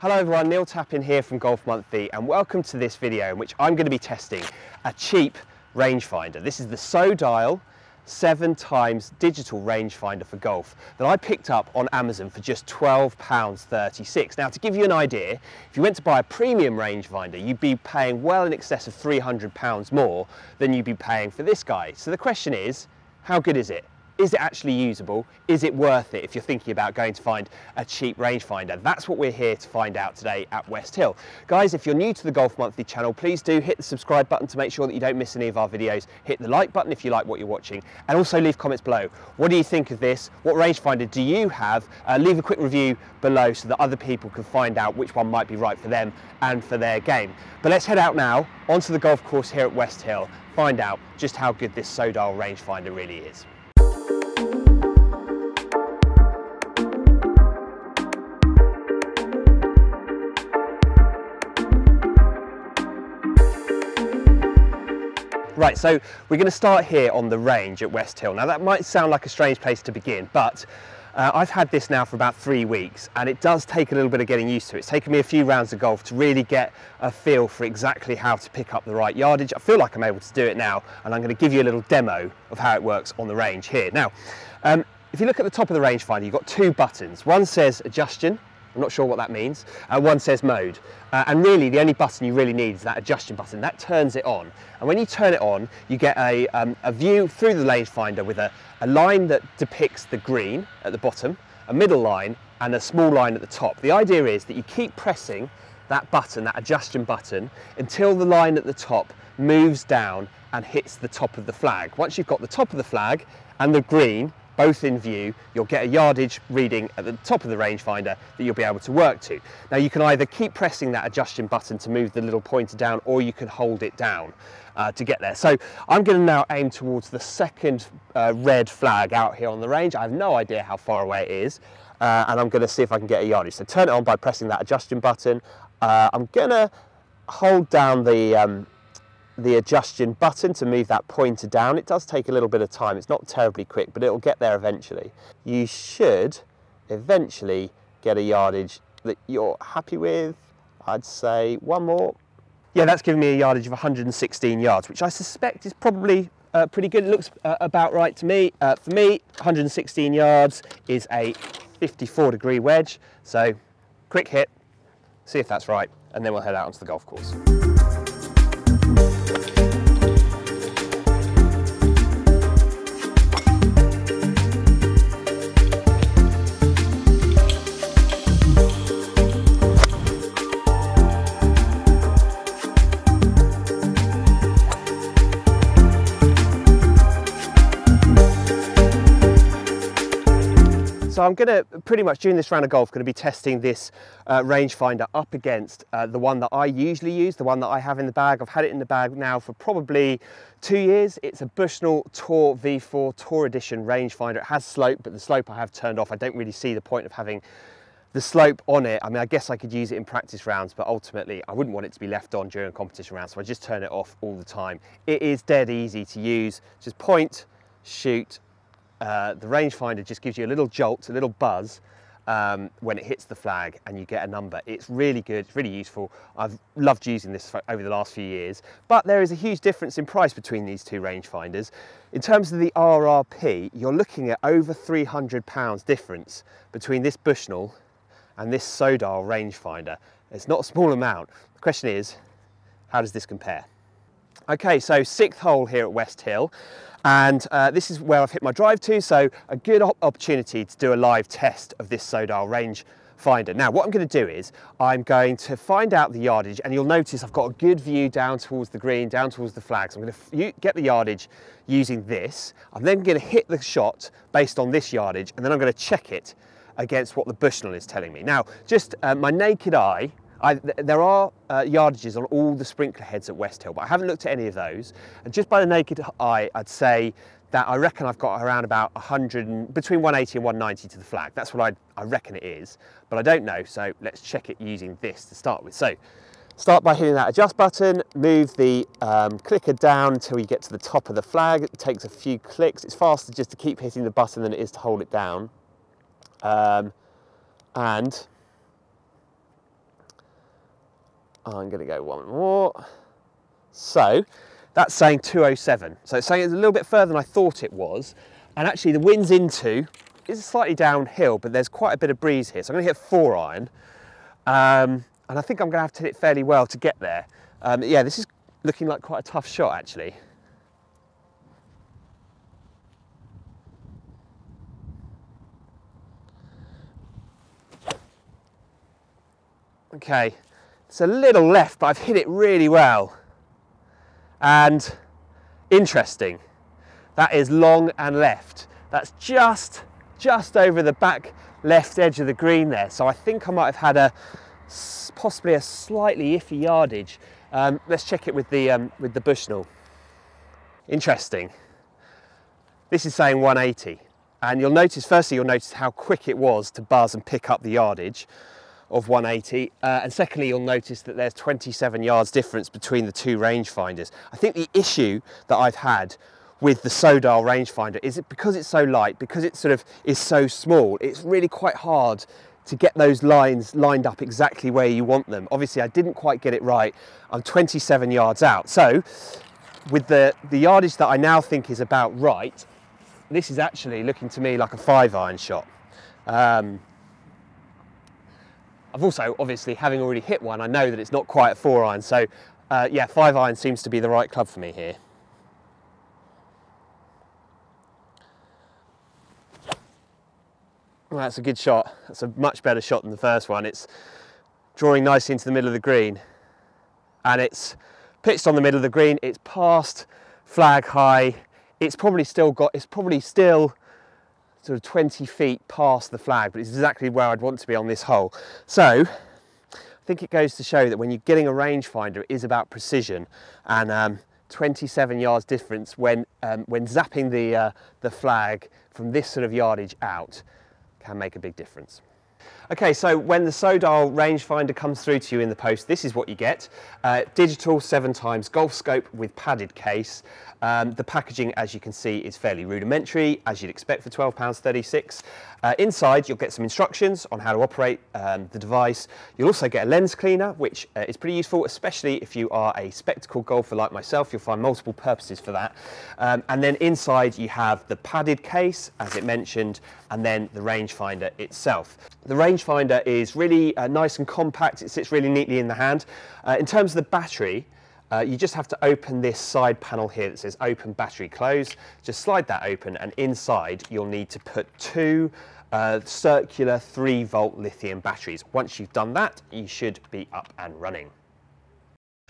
Hello everyone, Neil Tappin here from Golf Monthly and welcome to this video in which I'm going to be testing a cheap rangefinder. This is the SoDial 7 times digital rangefinder for golf that I picked up on Amazon for just £12.36. Now to give you an idea, if you went to buy a premium rangefinder, you'd be paying well in excess of £300 more than you'd be paying for this guy. So the question is, how good is it? Is it actually usable? Is it worth it if you're thinking about going to find a cheap rangefinder? That's what we're here to find out today at West Hill. Guys, if you're new to the Golf Monthly channel, please do hit the subscribe button to make sure that you don't miss any of our videos. Hit the like button if you like what you're watching and also leave comments below. What do you think of this? What rangefinder do you have? Uh, leave a quick review below so that other people can find out which one might be right for them and for their game. But let's head out now onto the golf course here at West Hill, find out just how good this SoDial rangefinder really is. Right, so we're going to start here on the range at West Hill. Now that might sound like a strange place to begin, but uh, I've had this now for about three weeks and it does take a little bit of getting used to. It. It's taken me a few rounds of golf to really get a feel for exactly how to pick up the right yardage. I feel like I'm able to do it now and I'm going to give you a little demo of how it works on the range here. Now, um, if you look at the top of the rangefinder, you've got two buttons. One says adjustion I'm not sure what that means. Uh, one says mode. Uh, and really the only button you really need is that adjustion button. That turns it on. And when you turn it on, you get a, um, a view through the rangefinder with a, a line that depicts the green at the bottom, a middle line, and a small line at the top. The idea is that you keep pressing that button, that adjustion button, until the line at the top moves down and hits the top of the flag. Once you've got the top of the flag and the green both in view, you'll get a yardage reading at the top of the rangefinder that you'll be able to work to. Now you can either keep pressing that adjustion button to move the little pointer down or you can hold it down uh, to get there. So I'm going to now aim towards the second uh, red flag out here on the range. I have no idea how far away it is uh, and I'm going to see if I can get a yardage. So turn it on by pressing that adjustion button. Uh, I'm going to hold down the um, the adjustion button to move that pointer down. It does take a little bit of time. It's not terribly quick, but it'll get there eventually. You should eventually get a yardage that you're happy with. I'd say one more. Yeah, that's giving me a yardage of 116 yards, which I suspect is probably uh, pretty good. It looks uh, about right to me. Uh, for me, 116 yards is a 54 degree wedge. So quick hit, see if that's right, and then we'll head out onto the golf course. I'm going to pretty much during this round of golf going to be testing this uh, rangefinder up against uh, the one that I usually use, the one that I have in the bag. I've had it in the bag now for probably two years. It's a Bushnell Tour V4 Tour Edition rangefinder. It has slope, but the slope I have turned off. I don't really see the point of having the slope on it. I mean, I guess I could use it in practice rounds, but ultimately I wouldn't want it to be left on during a competition rounds. So I just turn it off all the time. It is dead easy to use. Just point, shoot, uh, the rangefinder just gives you a little jolt, a little buzz um, when it hits the flag and you get a number. It's really good, it's really useful. I've loved using this over the last few years, but there is a huge difference in price between these two rangefinders. In terms of the RRP, you're looking at over 300 pounds difference between this Bushnell and this SoDial rangefinder. It's not a small amount. The question is, how does this compare? Okay, so sixth hole here at West Hill. And uh, this is where I've hit my drive to, so a good op opportunity to do a live test of this SoDial range finder. Now, what I'm going to do is I'm going to find out the yardage and you'll notice I've got a good view down towards the green, down towards the flags. I'm going to get the yardage using this. I'm then going to hit the shot based on this yardage and then I'm going to check it against what the Bushnell is telling me. Now, just uh, my naked eye I, there are uh, yardages on all the sprinkler heads at West Hill, but I haven't looked at any of those. And just by the naked eye, I'd say that I reckon I've got around about 100, between 180 and 190 to the flag. That's what I, I reckon it is, but I don't know. So let's check it using this to start with. So start by hitting that adjust button, move the um, clicker down until you get to the top of the flag. It takes a few clicks. It's faster just to keep hitting the button than it is to hold it down. Um, and I'm going to go one more. So that's saying 207. So it's saying it's a little bit further than I thought it was. And actually the wind's into is slightly downhill, but there's quite a bit of breeze here. So I'm going to hit four iron. Um, and I think I'm going to have to hit it fairly well to get there. Um, yeah, this is looking like quite a tough shot actually. Okay, it's a little left, but I've hit it really well. And interesting, that is long and left. That's just, just over the back left edge of the green there. So I think I might have had a, possibly a slightly iffy yardage. Um, let's check it with the, um, with the Bushnell. Interesting. This is saying 180. And you'll notice, firstly, you'll notice how quick it was to buzz and pick up the yardage of 180. Uh, and secondly, you'll notice that there's 27 yards difference between the two rangefinders. I think the issue that I've had with the SoDial rangefinder is it because it's so light, because it sort of is so small, it's really quite hard to get those lines lined up exactly where you want them. Obviously, I didn't quite get it right. I'm 27 yards out. So with the, the yardage that I now think is about right, this is actually looking to me like a five iron shot. Um, I've also, obviously, having already hit one, I know that it's not quite a four iron. So, uh, yeah, five iron seems to be the right club for me here. Well, that's a good shot. That's a much better shot than the first one. It's drawing nicely into the middle of the green and it's pitched on the middle of the green. It's past flag high. It's probably still got, it's probably still sort of 20 feet past the flag, but it's exactly where I'd want to be on this hole. So I think it goes to show that when you're getting a rangefinder, it is about precision and um, 27 yards difference when, um, when zapping the, uh, the flag from this sort of yardage out can make a big difference. Okay, so when the SoDial rangefinder comes through to you in the post, this is what you get. Uh, digital seven times golf scope with padded case. Um, the packaging, as you can see, is fairly rudimentary, as you'd expect for £12.36. Uh, inside, you'll get some instructions on how to operate um, the device. You'll also get a lens cleaner, which uh, is pretty useful, especially if you are a spectacle golfer like myself. You'll find multiple purposes for that. Um, and then inside, you have the padded case, as it mentioned, and then the rangefinder itself. The rangefinder is really uh, nice and compact. It sits really neatly in the hand. Uh, in terms of the battery, uh, you just have to open this side panel here that says open battery close. Just slide that open and inside you'll need to put two uh, circular 3 volt lithium batteries. Once you've done that, you should be up and running.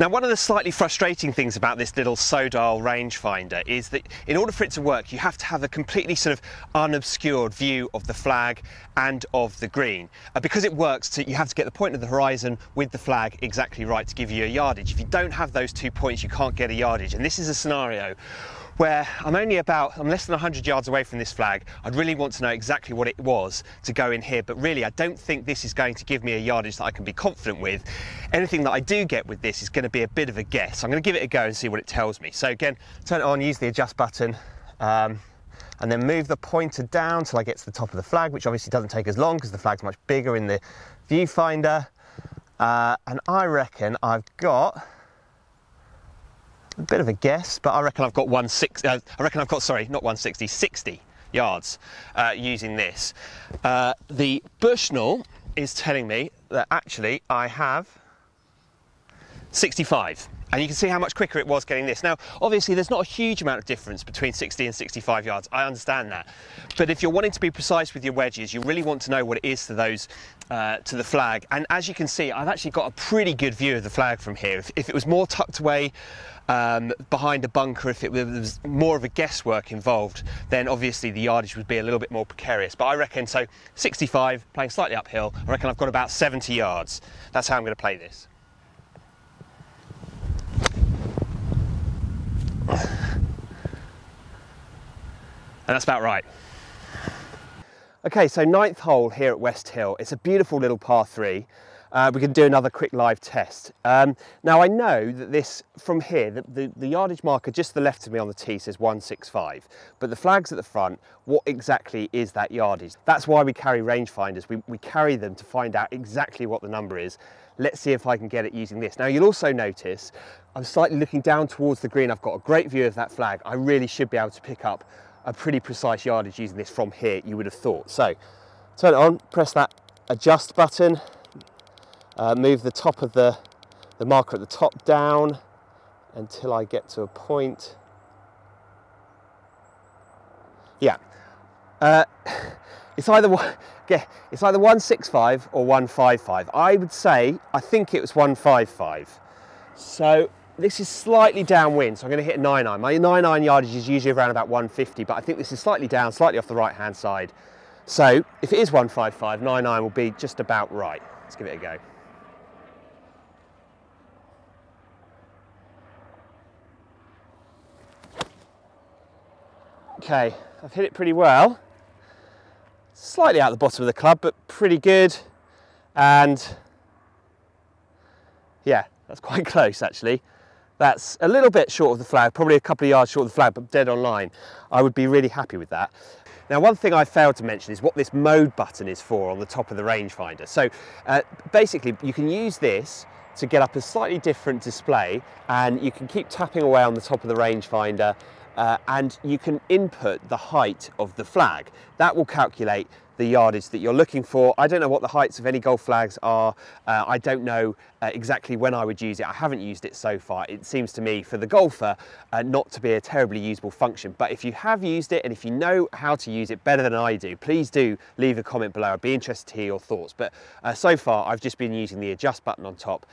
Now one of the slightly frustrating things about this little SoDial rangefinder is that in order for it to work you have to have a completely sort of unobscured view of the flag and of the green. Uh, because it works to, you have to get the point of the horizon with the flag exactly right to give you a yardage. If you don't have those two points you can't get a yardage and this is a scenario where I'm only about, I'm less than 100 yards away from this flag. I'd really want to know exactly what it was to go in here, but really I don't think this is going to give me a yardage that I can be confident with. Anything that I do get with this is going to be a bit of a guess. I'm going to give it a go and see what it tells me. So again, turn it on, use the adjust button, um, and then move the pointer down till I get to the top of the flag, which obviously doesn't take as long because the flag's much bigger in the viewfinder. Uh, and I reckon I've got a bit of a guess, but I reckon I've got 160, uh, I reckon I've got, sorry, not 160, 60 yards uh, using this. Uh, the Bushnell is telling me that actually I have 65. And you can see how much quicker it was getting this. Now, obviously, there's not a huge amount of difference between 60 and 65 yards. I understand that. But if you're wanting to be precise with your wedges, you really want to know what it is to those, uh, to the flag. And as you can see, I've actually got a pretty good view of the flag from here. If, if it was more tucked away um, behind a bunker, if it was more of a guesswork involved, then obviously the yardage would be a little bit more precarious. But I reckon, so 65, playing slightly uphill, I reckon I've got about 70 yards. That's how I'm going to play this. And that's about right. Okay, so ninth hole here at West Hill. It's a beautiful little par three. uh, we can do another quick live test. Um, now I know that this, from here, the, the, the, yardage marker just to the left of me on the tee says 165, but the flags at the front, what exactly is that yardage? That's why we carry rangefinders. We, we carry them to find out exactly what the number is. Let's see if I can get it using this. Now you'll also notice I'm slightly looking down towards the green. I've got a great view of that flag. I really should be able to pick up a pretty precise yardage using this from here, you would have thought. So turn it on, press that adjust button, uh, move the top of the, the marker at the top down until I get to a point. Yeah, uh, it's either one, yeah, it's either 165 or 155. I would say, I think it was 155. So this is slightly downwind, so I'm going to hit a 9-9. My 9-9 yardage is usually around about 150, but I think this is slightly down, slightly off the right-hand side. So if it is 155, 9-9 will be just about right. Let's give it a go. Okay, I've hit it pretty well. Slightly out the bottom of the club, but pretty good. And yeah, that's quite close actually. That's a little bit short of the flag, probably a couple of yards short of the flag, but dead on line. I would be really happy with that. Now, one thing I failed to mention is what this mode button is for on the top of the rangefinder. So uh, basically, you can use this to get up a slightly different display and you can keep tapping away on the top of the rangefinder uh, and you can input the height of the flag. That will calculate the yardage that you're looking for. I don't know what the heights of any golf flags are. Uh, I don't know uh, exactly when I would use it. I haven't used it so far. It seems to me for the golfer uh, not to be a terribly usable function. But if you have used it and if you know how to use it better than I do, please do leave a comment below. I'd be interested to hear your thoughts. But uh, so far I've just been using the adjust button on top.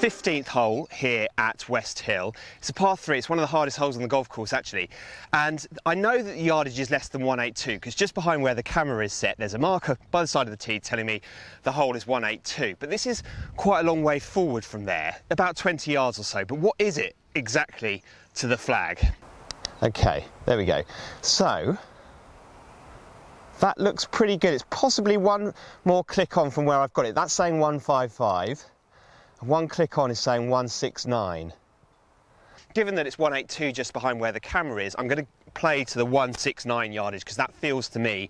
15th hole here at West Hill. It's a par three, it's one of the hardest holes on the golf course actually. And I know that the yardage is less than 182 because just behind where the camera is set, there's a marker by the side of the tee telling me the hole is 182. But this is quite a long way forward from there, about 20 yards or so. But what is it exactly to the flag? Okay, there we go. So, that looks pretty good. It's possibly one more click on from where I've got it. That's saying 155. One click on is saying 169. Given that it's 182 just behind where the camera is, I'm going to play to the 169 yardage because that feels to me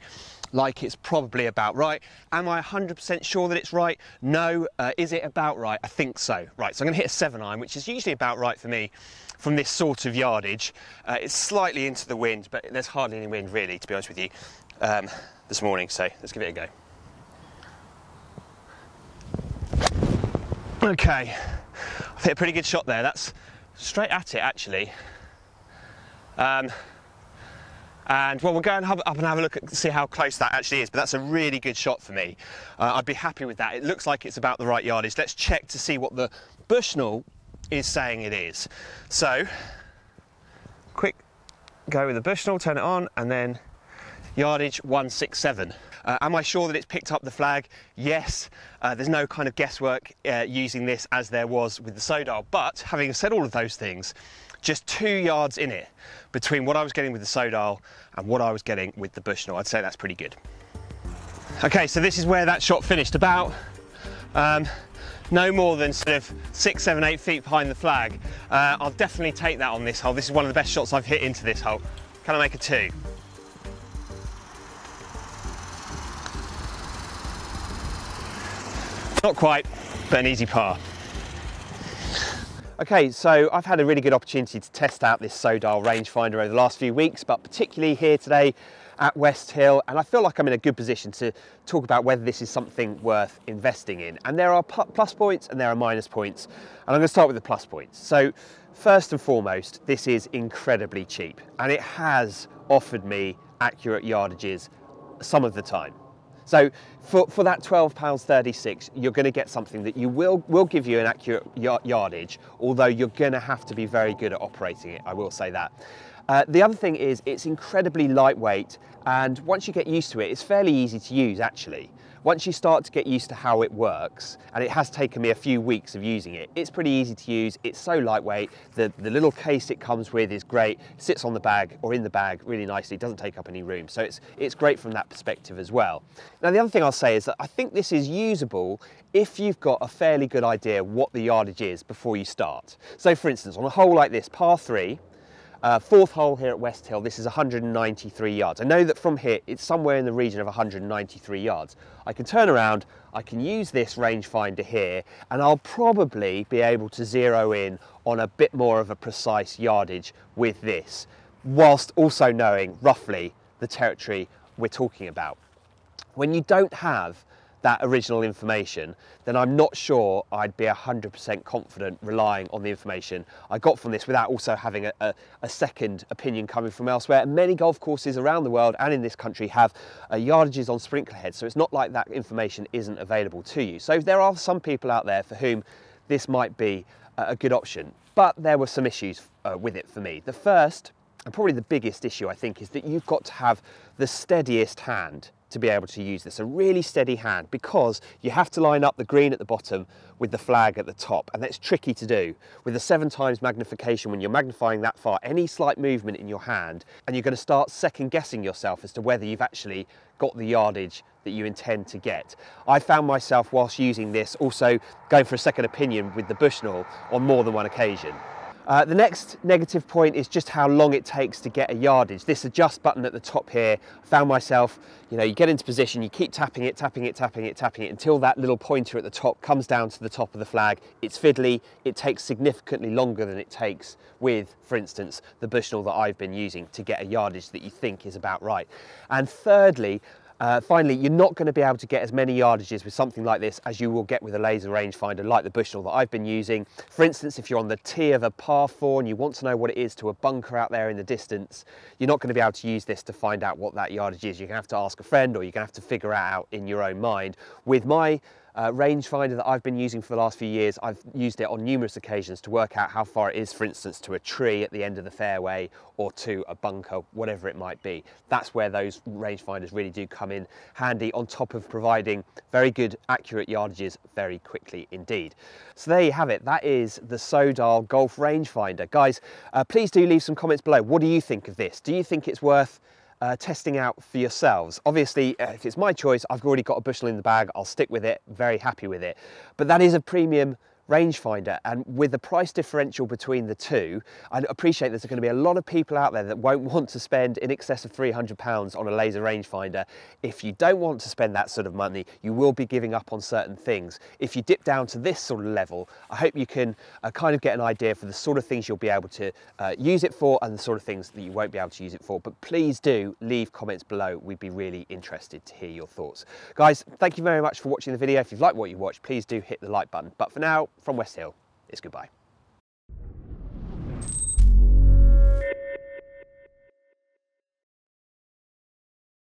like it's probably about right. Am I 100% sure that it's right? No. Uh, is it about right? I think so. Right, so I'm going to hit a 7 iron, which is usually about right for me from this sort of yardage. Uh, it's slightly into the wind, but there's hardly any wind really, to be honest with you, um, this morning. So let's give it a go. Okay, I hit a pretty good shot there. That's straight at it actually. Um, and well, we'll go and have, up and have a look at see how close that actually is. But that's a really good shot for me. Uh, I'd be happy with that. It looks like it's about the right yardage. Let's check to see what the Bushnell is saying it is. So, quick go with the Bushnell, turn it on, and then yardage 167. Uh, am I sure that it's picked up the flag? Yes. Uh, there's no kind of guesswork uh, using this as there was with the SoDial. But having said all of those things, just two yards in it between what I was getting with the SoDial and what I was getting with the Bushnell. I'd say that's pretty good. Okay, so this is where that shot finished. About um, no more than sort of six, seven, eight feet behind the flag. Uh, I'll definitely take that on this hole. This is one of the best shots I've hit into this hole. Can I make a two? Not quite, but an easy par. Okay, so I've had a really good opportunity to test out this SoDial rangefinder over the last few weeks, but particularly here today at West Hill, and I feel like I'm in a good position to talk about whether this is something worth investing in. And there are plus points and there are minus points, and I'm going to start with the plus points. So first and foremost, this is incredibly cheap, and it has offered me accurate yardages some of the time. So for, for that £12.36, you're going to get something that you will, will give you an accurate yardage, although you're going to have to be very good at operating it, I will say that. Uh, the other thing is it's incredibly lightweight and once you get used to it, it's fairly easy to use actually. Once you start to get used to how it works, and it has taken me a few weeks of using it, it's pretty easy to use. It's so lightweight. The, the little case it comes with is great. Sits on the bag or in the bag really nicely. Doesn't take up any room. So it's, it's great from that perspective as well. Now, the other thing I'll say is that I think this is usable if you've got a fairly good idea what the yardage is before you start. So for instance, on a hole like this, par three, uh, fourth hole here at West Hill, this is 193 yards. I know that from here, it's somewhere in the region of 193 yards. I can turn around, I can use this rangefinder here, and I'll probably be able to zero in on a bit more of a precise yardage with this, whilst also knowing roughly the territory we're talking about. When you don't have that original information, then I'm not sure I'd be 100% confident relying on the information I got from this without also having a, a, a, second opinion coming from elsewhere. many golf courses around the world and in this country have uh, yardages on sprinkler heads, so it's not like that information isn't available to you. So there are some people out there for whom this might be a good option, but there were some issues uh, with it for me. The first, and probably the biggest issue I think, is that you've got to have the steadiest hand to be able to use this. A really steady hand because you have to line up the green at the bottom with the flag at the top and that's tricky to do. With the seven times magnification, when you're magnifying that far, any slight movement in your hand and you're going to start second guessing yourself as to whether you've actually got the yardage that you intend to get. I found myself whilst using this also going for a second opinion with the Bushnell on more than one occasion. Uh, the next negative point is just how long it takes to get a yardage. This adjust button at the top here, I found myself, you know, you get into position, you keep tapping it, tapping it, tapping it, tapping it until that little pointer at the top comes down to the top of the flag. It's fiddly, it takes significantly longer than it takes with, for instance, the Bushnell that I've been using to get a yardage that you think is about right. And thirdly, uh, finally, you're not going to be able to get as many yardages with something like this as you will get with a laser rangefinder like the Bushnell that I've been using. For instance, if you're on the tee of a par 4 and you want to know what it is to a bunker out there in the distance, you're not going to be able to use this to find out what that yardage is. You're going to have to ask a friend or you're going to have to figure it out in your own mind. With my uh, rangefinder that I've been using for the last few years, I've used it on numerous occasions to work out how far it is, for instance, to a tree at the end of the fairway or to a bunker, whatever it might be. That's where those rangefinders really do come in handy on top of providing very good accurate yardages very quickly indeed. So there you have it. That is the SoDial Golf Rangefinder. Guys, uh, please do leave some comments below. What do you think of this? Do you think it's worth uh, testing out for yourselves. Obviously, uh, if it's my choice, I've already got a Bushnell in the bag. I'll stick with it, very happy with it. But that is a premium rangefinder and with the price differential between the two I appreciate there's going to be a lot of people out there that won't want to spend in excess of 300 pounds on a laser rangefinder. If you don't want to spend that sort of money you will be giving up on certain things. If you dip down to this sort of level I hope you can uh, kind of get an idea for the sort of things you'll be able to uh, use it for and the sort of things that you won't be able to use it for. But please do leave comments below. We'd be really interested to hear your thoughts. Guys thank you very much for watching the video. If you've liked what you watched please do hit the like button. But for now from West Hill, it's goodbye.